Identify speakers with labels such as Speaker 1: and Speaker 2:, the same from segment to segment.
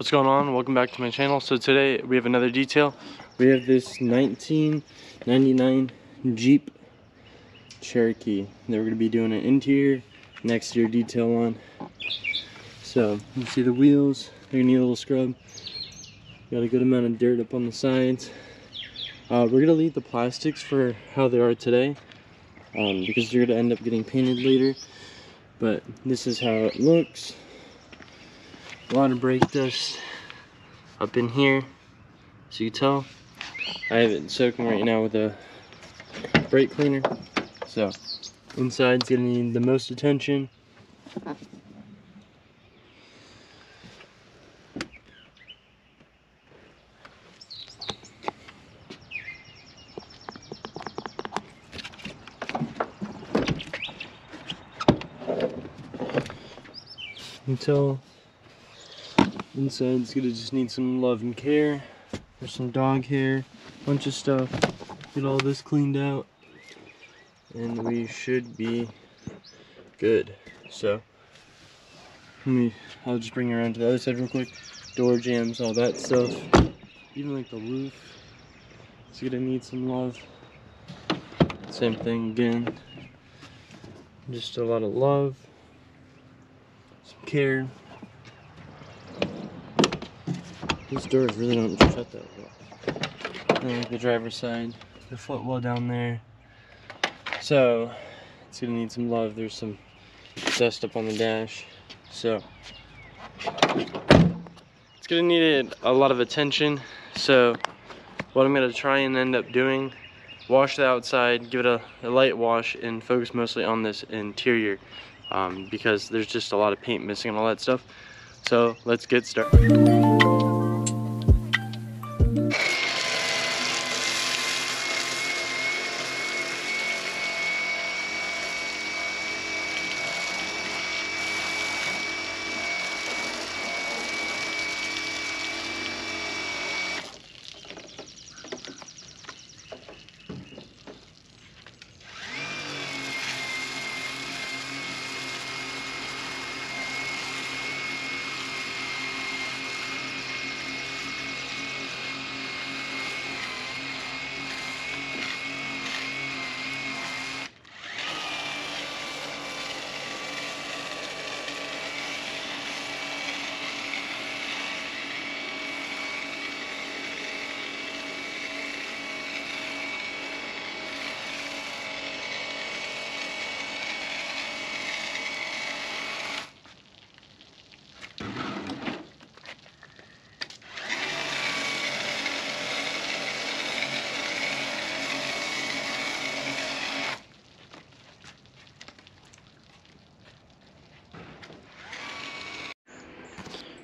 Speaker 1: What's going on? Welcome back to my channel. So today we have another detail. We have this 1999 Jeep Cherokee that we're going to be doing an interior and exterior detail on. So you see the wheels, they're going to need a little scrub. Got a good amount of dirt up on the sides. Uh, we're going to leave the plastics for how they are today um, because they're going to end up getting painted later. But this is how it looks lot of brake dust up in here so you tell? I have it soaking right now with a brake cleaner so inside's gonna need the most attention. Until Inside's gonna just need some love and care. There's some dog hair, bunch of stuff. Get all this cleaned out. And we should be good. So, let me, I'll just bring you around to the other side real quick. Door jambs, all that stuff. Even like the roof. It's gonna need some love. Same thing again. Just a lot of love. Some care. These doors really don't shut that well. And like the driver's side, the footwell down there. So it's gonna need some love. There's some dust up on the dash. So it's gonna need a lot of attention. So what I'm gonna try and end up doing, wash the outside, give it a, a light wash, and focus mostly on this interior um, because there's just a lot of paint missing and all that stuff. So let's get started.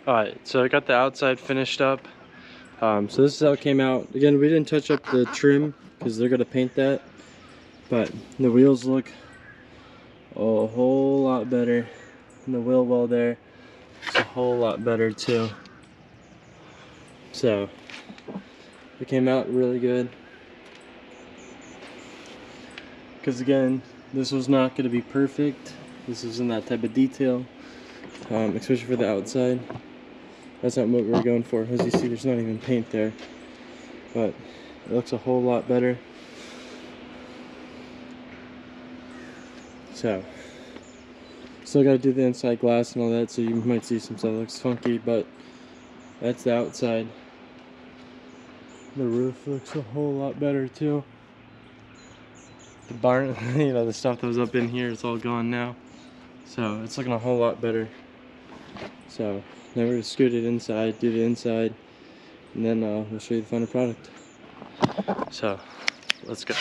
Speaker 1: Alright, so I got the outside finished up. Um, so this is how it came out. Again, we didn't touch up the trim because they're going to paint that. But the wheels look a whole lot better. And the wheel well there, it's a whole lot better too. So, it came out really good. Because again, this was not going to be perfect. This isn't that type of detail, um, especially for the outside. That's not what we are going for. As you see, there's not even paint there. But it looks a whole lot better. So, still got to do the inside glass and all that, so you might see some stuff that looks funky, but that's the outside. The roof looks a whole lot better too. The barn, you know, the stuff that was up in here, it's all gone now. So it's looking a whole lot better. So to scoot it inside, do the inside, and then uh, we'll show you the final product. So, let's go.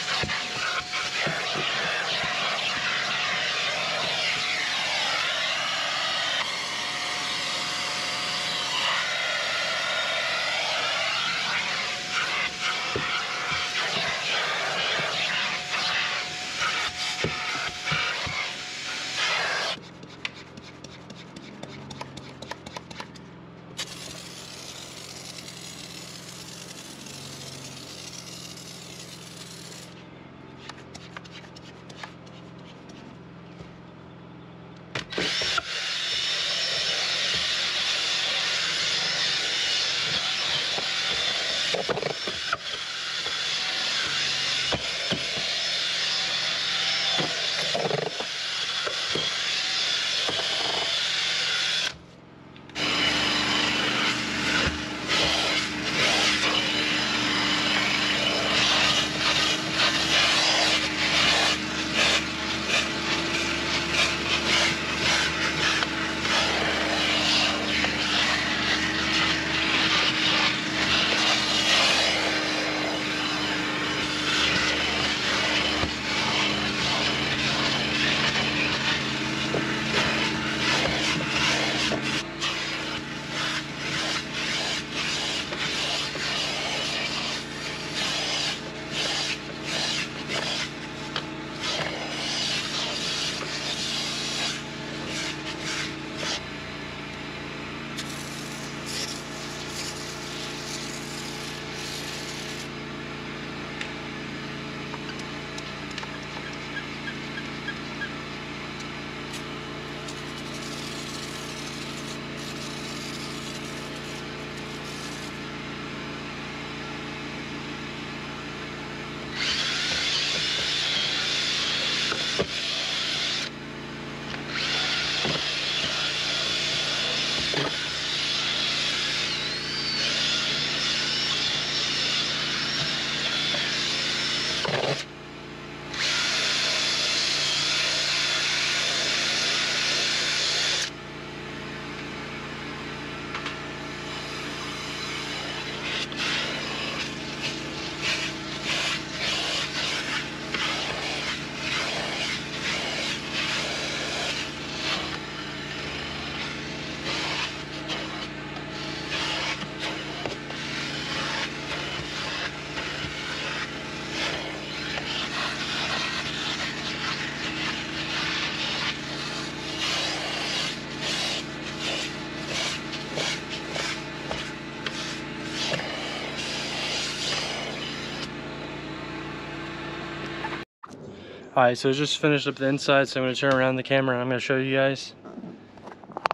Speaker 1: Alright, so I just finished up the inside, so I'm to turn around the camera and I'm going to show you guys.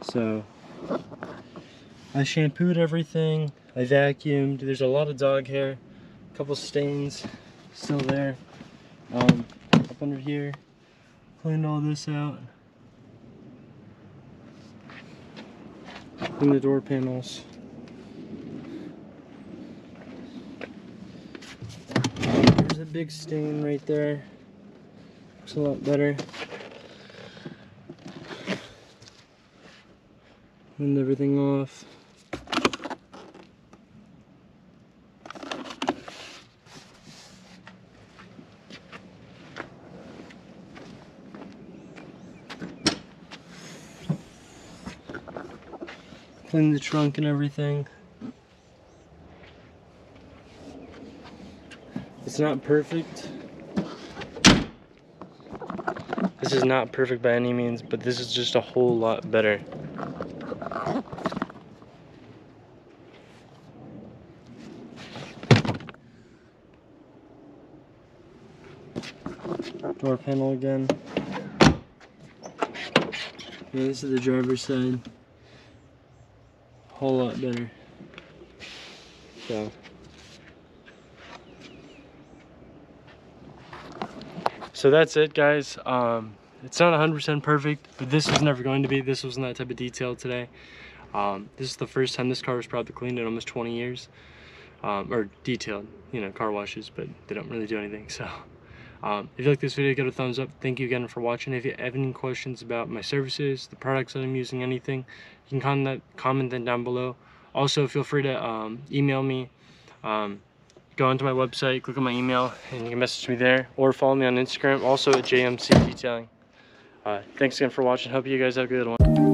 Speaker 1: So, I shampooed everything, I vacuumed, there's a lot of dog hair, a couple stains still there. Um, up under here, cleaned all this out. Cleaned the door panels. There's a big stain right there. Looks a lot better. Cleaned everything off. Clean the trunk and everything. It's not perfect. This is not perfect by any means, but this is just a whole lot better. Door panel again. Yeah, this is the driver's side. Whole lot better. So. So that's it, guys. Um, it's not 100% perfect, but this was never going to be. This wasn't that type of detail today. Um, this is the first time this car was probably cleaned in almost 20 years. Um, or detailed, you know, car washes, but they don't really do anything. So, um, if you like this video, give it a thumbs up. Thank you again for watching. If you have any questions about my services, the products that I'm using, anything, you can comment, comment them down below. Also, feel free to um, email me. Um, go onto my website, click on my email, and you can message me there. Or follow me on Instagram, also at JMC Detailing. Uh, thanks again for watching. Hope you guys have a good one.